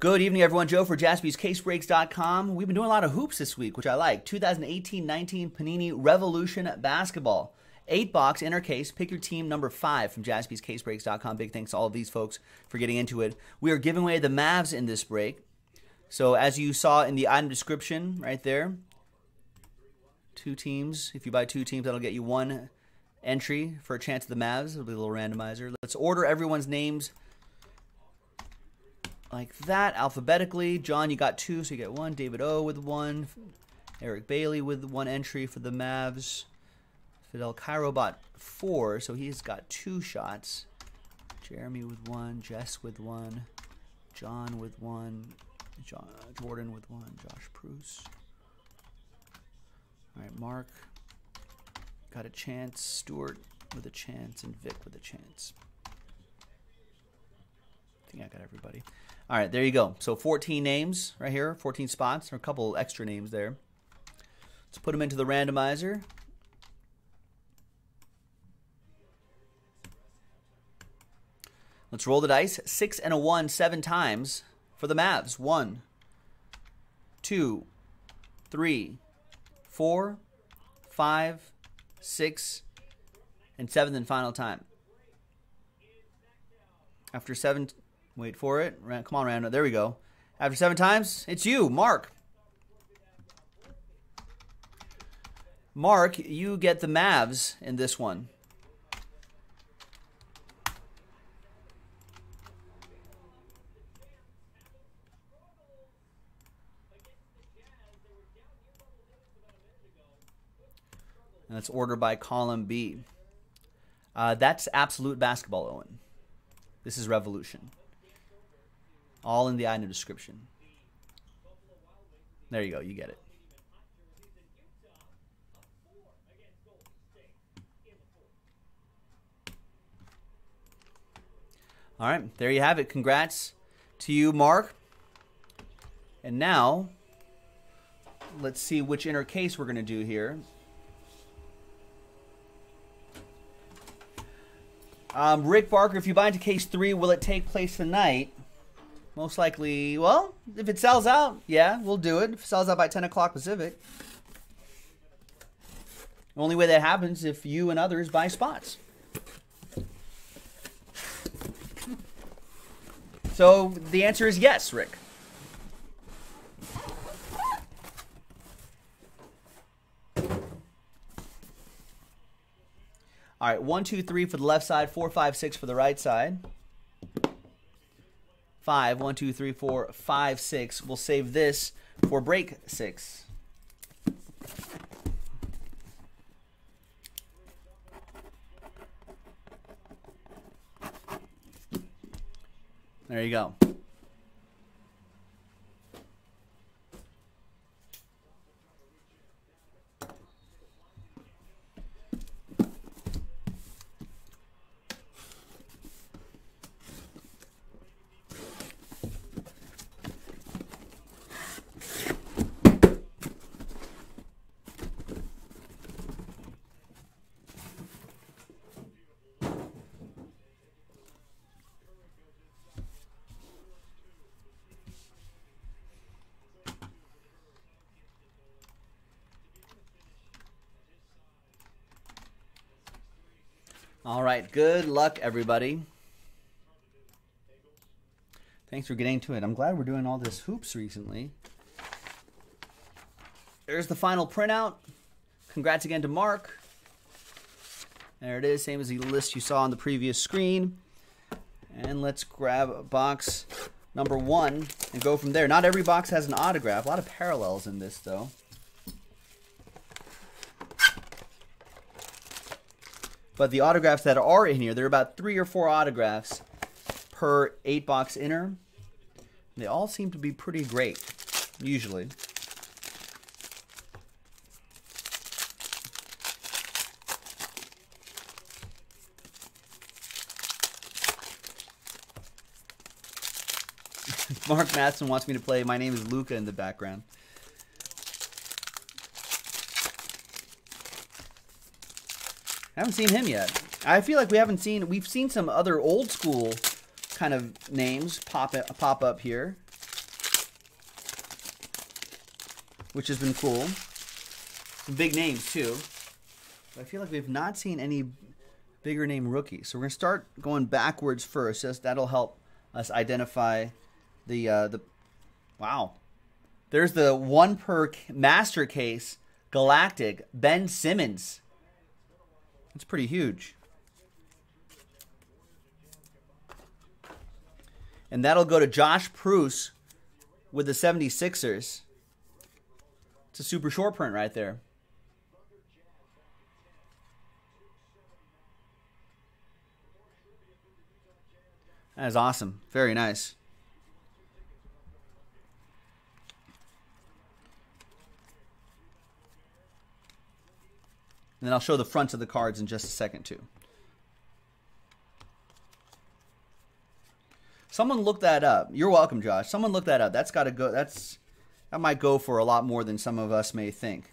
Good evening, everyone. Joe for jaspyscasebreaks.com. We've been doing a lot of hoops this week, which I like. 2018-19 Panini Revolution Basketball. Eight box inner case. Pick your team number five from jaspyscasebreaks.com. Big thanks to all of these folks for getting into it. We are giving away the Mavs in this break. So as you saw in the item description right there, two teams. If you buy two teams, that'll get you one entry for a chance at the Mavs. It'll be a little randomizer. Let's order everyone's names like that alphabetically. John, you got two, so you get one. David O with one. Eric Bailey with one entry for the Mavs. Fidel Cairo bought four, so he's got two shots. Jeremy with one. Jess with one. John with one. John, Jordan with one. Josh Bruce. All right, Mark got a chance. Stuart with a chance, and Vic with a chance. I think I got everybody. All right, there you go. So 14 names right here, 14 spots, or a couple extra names there. Let's put them into the randomizer. Let's roll the dice. Six and a one, seven times for the Mavs. One, two, three, four, five, six, and seventh and final time. After seven Wait for it. Come on, Randall. There we go. After seven times, it's you, Mark. Mark, you get the Mavs in this one. And that's ordered by column B. Uh, that's absolute basketball, Owen. This is Revolution. All in the item description. There you go. You get it. All right, there you have it. Congrats to you, Mark. And now, let's see which inner case we're going to do here. Um, Rick Barker, if you buy into case three, will it take place tonight? Most likely, well, if it sells out, yeah, we'll do it. If it sells out by 10 o'clock Pacific. The only way that happens if you and others buy spots. So the answer is yes, Rick. All right, one, two, three for the left side, four, five, six for the right side five. One, two, three, four, five, six. We'll save this for break six. There you go. All right. Good luck, everybody. Thanks for getting to it. I'm glad we're doing all this hoops recently. There's the final printout. Congrats again to Mark. There it is, same as the list you saw on the previous screen. And let's grab box number one and go from there. Not every box has an autograph. A lot of parallels in this, though. But the autographs that are in here, there are about three or four autographs per eight box inner. They all seem to be pretty great, usually. Mark Matson wants me to play My Name is Luka in the background. I haven't seen him yet. I feel like we haven't seen we've seen some other old school kind of names pop it, pop up here, which has been cool. Some big names too. But I feel like we've not seen any bigger name rookies. So we're gonna start going backwards first. Just, that'll help us identify the uh, the. Wow, there's the one per master case Galactic Ben Simmons. That's pretty huge. And that'll go to Josh Pruce with the 76ers. It's a super short print right there. That is awesome. Very nice. And then I'll show the fronts of the cards in just a second too. Someone look that up. You're welcome, Josh. Someone look that up. That's got to go. That's that might go for a lot more than some of us may think.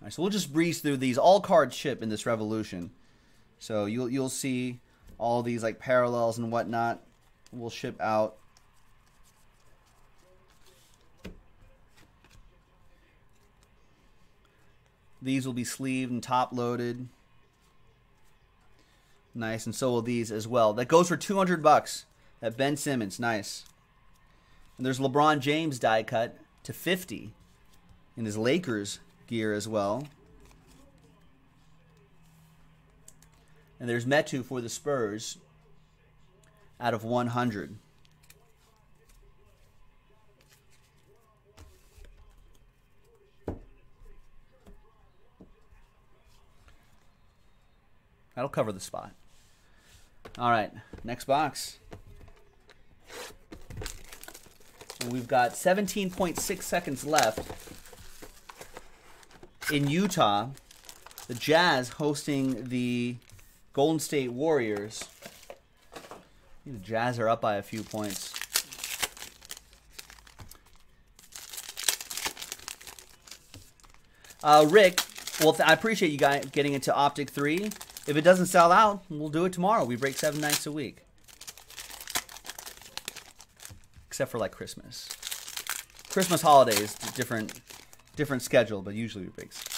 All right, so we'll just breeze through these. All cards ship in this revolution, so you'll you'll see all these like parallels and whatnot will ship out. These will be sleeved and top loaded. Nice, and so will these as well. That goes for 200 bucks at Ben Simmons. Nice. And there's LeBron James die cut to 50 in his Lakers gear as well. And there's Metu for the Spurs out of 100. That'll cover the spot. All right, next box. we've got 17.6 seconds left. In Utah, the Jazz hosting the Golden State Warriors. The Jazz are up by a few points. Uh, Rick, well, I appreciate you guys getting into Optic 3. If it doesn't sell out, we'll do it tomorrow. We break seven nights a week. Except for like Christmas. Christmas holidays, different different schedule, but usually we break.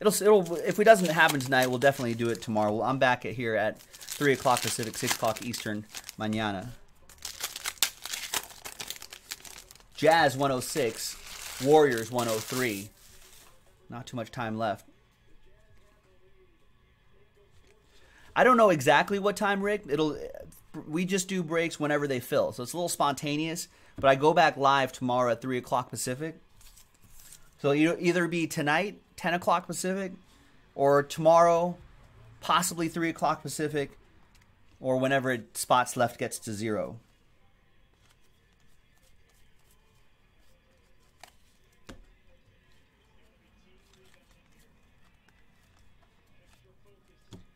It'll it'll if it doesn't happen tonight, we'll definitely do it tomorrow. I'm back at here at three o'clock Pacific, six o'clock Eastern, mañana. Jazz 106, Warriors 103. Not too much time left. I don't know exactly what time, Rick. It'll we just do breaks whenever they fill, so it's a little spontaneous. But I go back live tomorrow at three o'clock Pacific. So it'll either be tonight, ten o'clock Pacific, or tomorrow, possibly three o'clock Pacific, or whenever it, spots left gets to zero.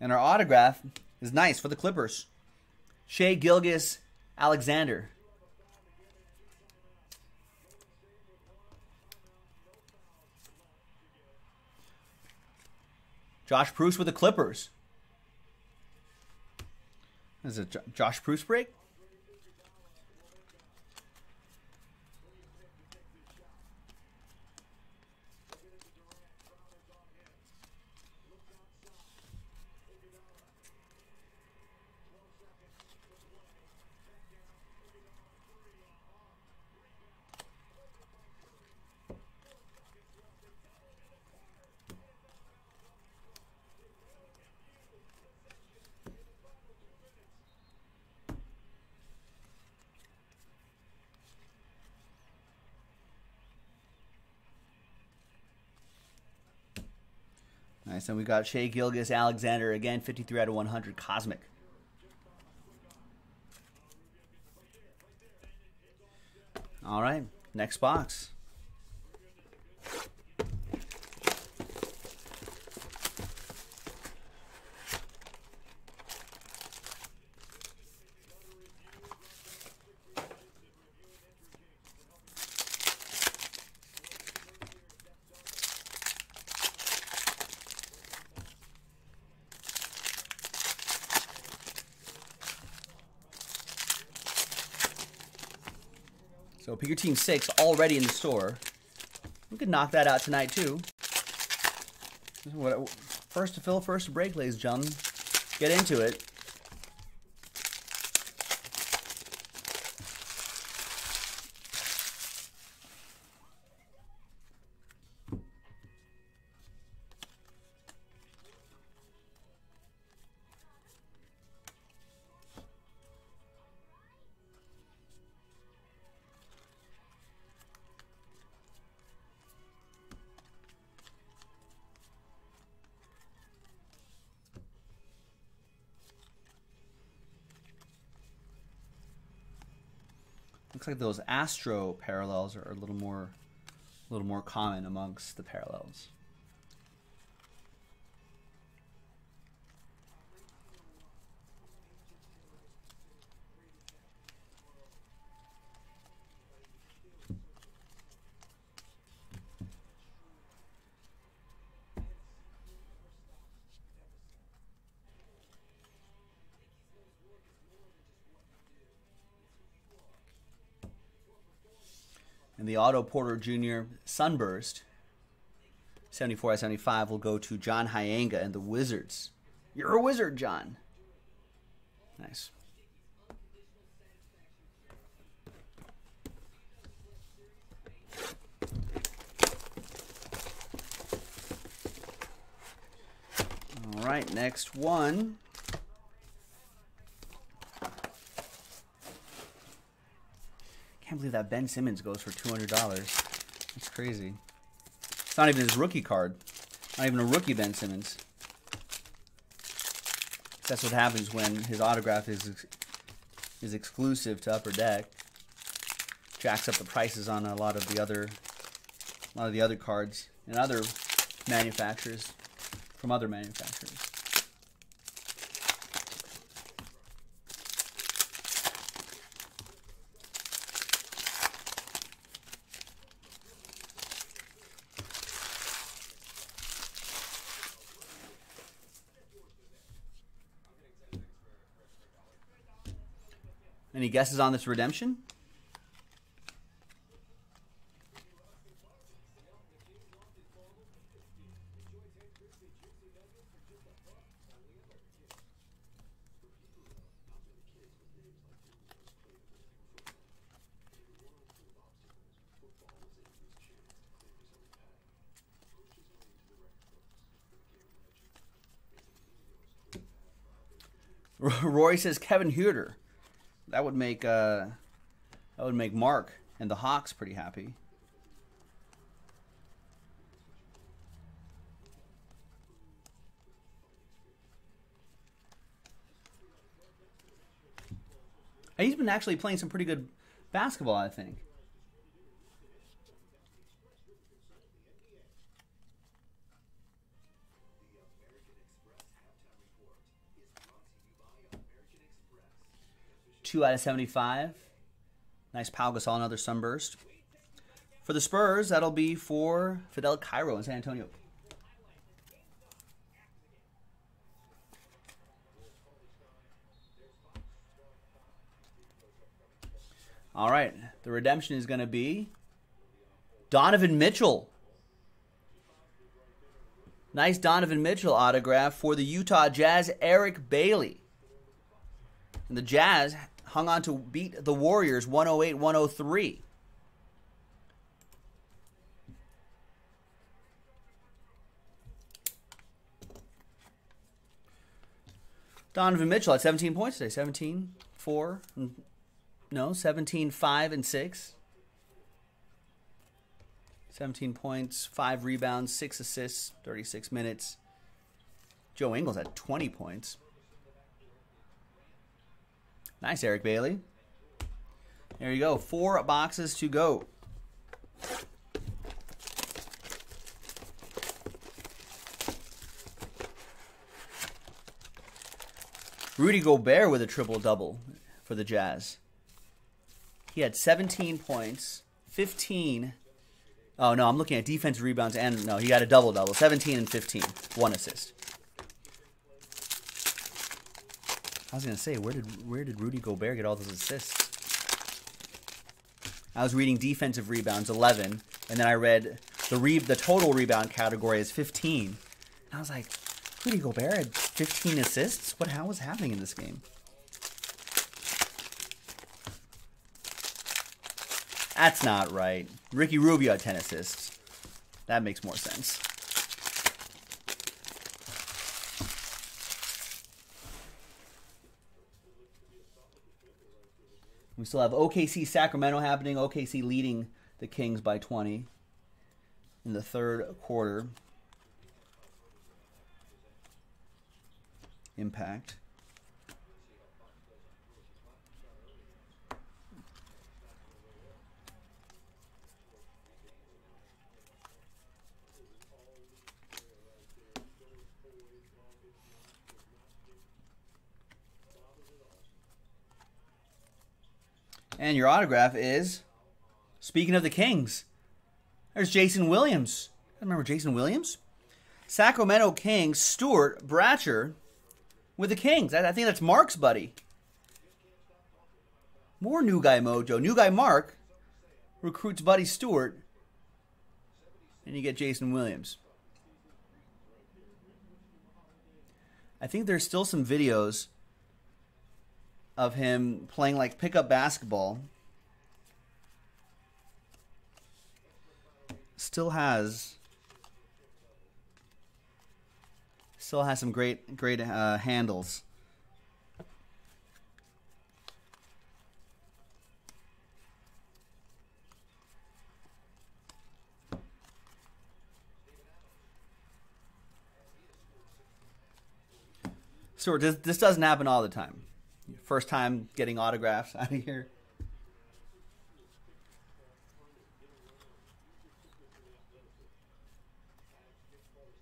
And our autograph is nice for the Clippers. Shai Gilgis Alexander. Josh Pruce with the Clippers. Is it Josh Pruce break? Nice. And we got Shai Gilgeous-Alexander again, 53 out of 100 Cosmic. All right. Next box. So pick your team six already in the store. We could knock that out tonight too. First to fill, first to break, ladies and gentlemen. Get into it. Looks like those Astro parallels are a little more, a little more common amongst the parallels. The Otto Porter Jr. Sunburst, 74 out of 75, will go to John Hyanga and the Wizards. You're a wizard, John. Nice. All right, next one. Can't believe that Ben Simmons goes for $200. That's crazy. It's not even his rookie card. Not even a rookie Ben Simmons. That's what happens when his autograph is is exclusive to Upper Deck. Jacks up the prices on a lot of the other a lot of the other cards and other manufacturers from other manufacturers. Any guesses on this redemption? Roy says Kevin Huerter that would make uh, that would make Mark and the Hawks pretty happy. he's been actually playing some pretty good basketball, I think. Two out of 75. Nice Pau Gasol, another sunburst. For the Spurs, that'll be for Fidel Cairo in San Antonio. All right, the redemption is going to be Donovan Mitchell. Nice Donovan Mitchell autograph for the Utah Jazz, Eric Bailey. And the Jazz hung on to beat the Warriors 108 103. Donovan Mitchell had 17 points today. 17, 4, no, 17, 5, and 6. 17 points, 5 rebounds, 6 assists, 36 minutes. Joe Ingles had 20 points. Nice, Eric Bailey. There you go. Four boxes to go. Rudy Gobert with a triple double for the Jazz. He had 17 points, 15. Oh no, I'm looking at defense rebounds and no, he got a double double, 17 and 15, one assist. I was gonna say, where did where did Rudy Gobert get all those assists? I was reading defensive rebounds 11, and then I read the re- the total rebound category is 15. And I was like, Rudy Gobert had 15 assists. What hell was happening in this game? That's not right. Ricky Rubio had 10 assists. That makes more sense. We still have OKC Sacramento happening. OKC leading the Kings by 20 in the third quarter. Impact. And your autograph is, speaking of the Kings, there's Jason Williams. I remember Jason Williams? Sacramento Kings, Stuart Bratcher with the Kings. I, I think that's Mark's buddy. More new guy mojo. New guy Mark recruits Buddy Stewart, and you get Jason Williams. I think there's still some videos of him playing like pickup basketball. Still has still has some great great uh, handles. Stuart, this, this doesn't happen all the time. First time getting autographs out of here.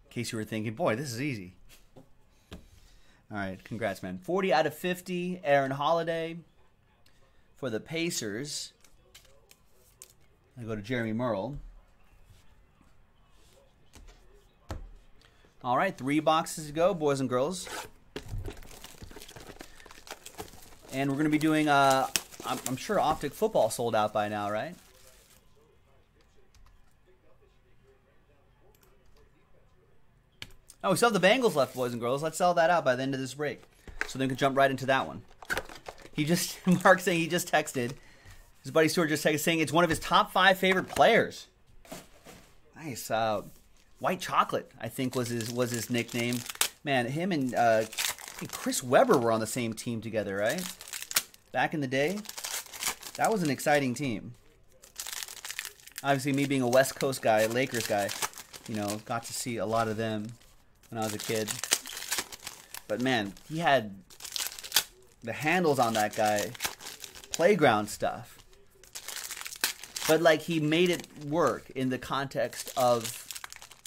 In case you were thinking, boy, this is easy. All right, congrats, man. 40 out of 50, Aaron Holiday for the Pacers. I go to Jeremy Merle. All right, three boxes to go, boys and girls. And we're going to be doing, uh, I'm, I'm sure Optic Football sold out by now, right? Oh, we still have the Bengals left, boys and girls. Let's sell that out by the end of this break. So then we can jump right into that one. He just, Mark saying he just texted. His buddy Stuart just texted saying it's one of his top five favorite players. Nice. Uh, White Chocolate, I think was his was his nickname. Man, him and uh, Chris Webber were on the same team together, right? Back in the day. That was an exciting team. Obviously, me being a West Coast guy, Lakers guy, you know, got to see a lot of them when I was a kid. But man, he had the handles on that guy, playground stuff. But like he made it work in the context of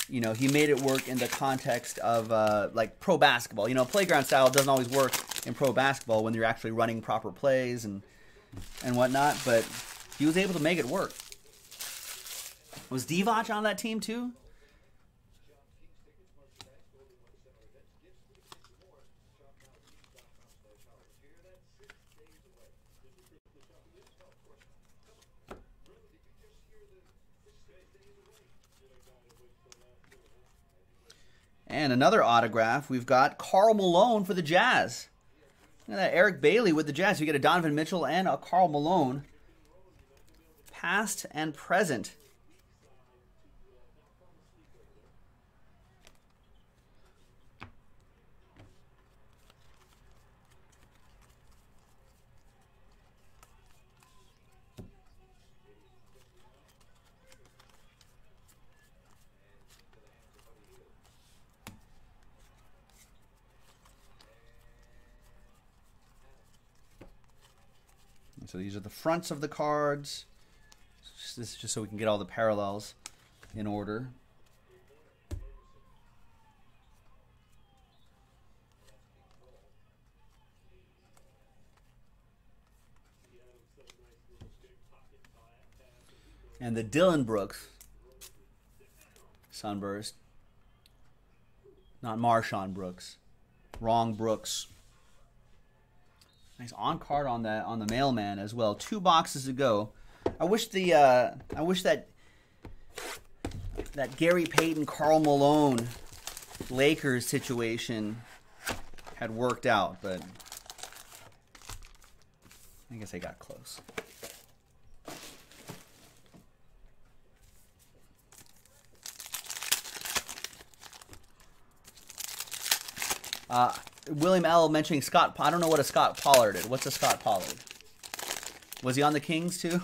you know, he made it work in the context of uh, like pro basketball. You know, playground style doesn't always work in pro basketball when you're actually running proper plays and and whatnot. But he was able to make it work. Was Divac on that team too? And another autograph, we've got Karl Malone for the Jazz. Look at that, Eric Bailey with the Jazz. We get a Donovan Mitchell and a Karl Malone. Past and present. So these are the fronts of the cards. This is just so we can get all the parallels in order. And the Dillon Brooks Sunburst. Not MarShon Brooks. Wrong Brooks. Nice on card on that on the mailman as well. Two boxes to go. I wish the uh, I wish that that Gary Payton, Karl Malone, Lakers situation had worked out, but I guess they got close. Uh, William L. mentioning Scott. I don't know what a Scott Pollard did. What's a Scott Pollard? Was he on the Kings too?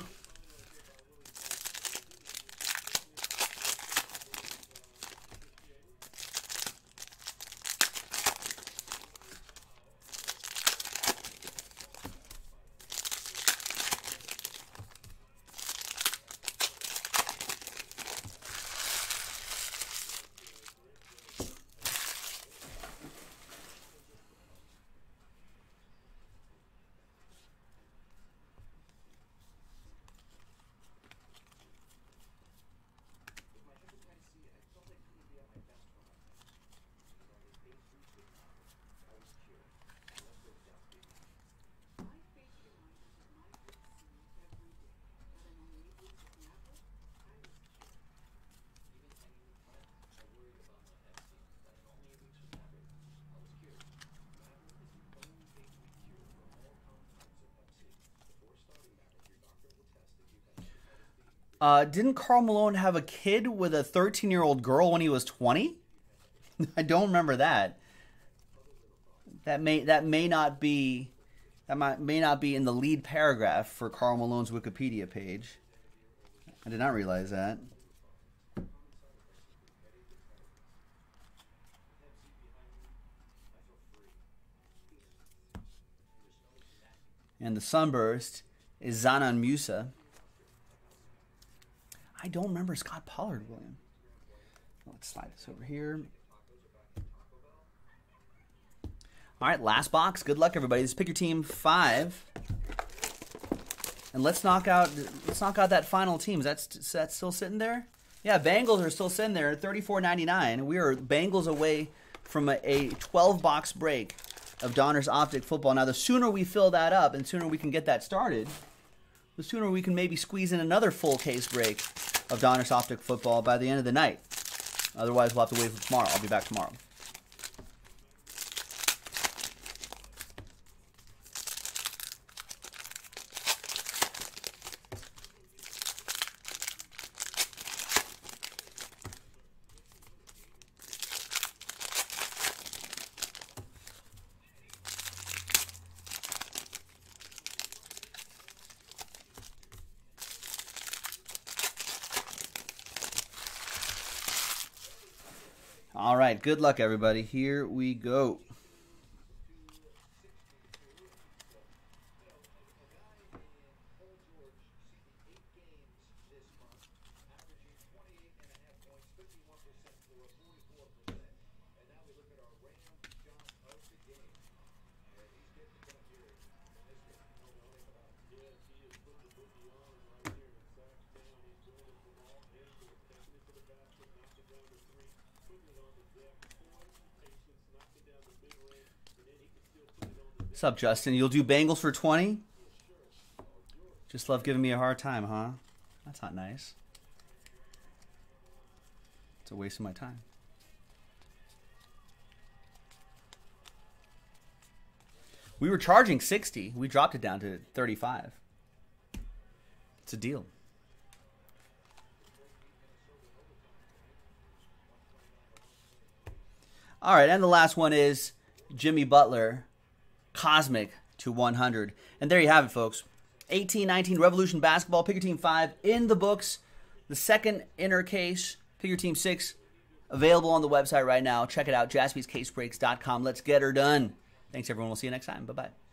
Uh, didn't Karl Malone have a kid with a 13 year old girl when he was 20? I don't remember that. That may that may not be that might, may not be in the lead paragraph for Karl Malone's Wikipedia page. I did not realize that. And the sunburst is Dzanan Musa. I don't remember Scott Pollard, William. Let's slide this over here. All right, last box. Good luck, everybody. Let's pick your team five, and let's knock out. Let's knock out that final team. Is that, still sitting there? Yeah, Bengals are still sitting there at thirty-four ninety-nine. We are Bengals away from a, a twelve box break of Donruss Optic football. Now, the sooner we fill that up, and sooner we can get that started, the sooner we can maybe squeeze in another full case break of Donruss Optic football by the end of the night. Otherwise, we'll have to wait for tomorrow. I'll be back tomorrow. All right, good luck, everybody. Here we go. Up, Justin? You'll do Bengals for 20? Just love giving me a hard time, huh? That's not nice. It's a waste of my time. We were charging 60. We dropped it down to 35. It's a deal. All right, and the last one is Jimmy Butler Cosmic to 100. And there you have it, folks. 18 19 Revolution Basketball, pick your team 5 in the books. The second inner case, pick your team 6, available on the website right now. Check it out, jaspyscasebreaks.com. Let's get her done. Thanks, everyone. We'll see you next time. Bye bye.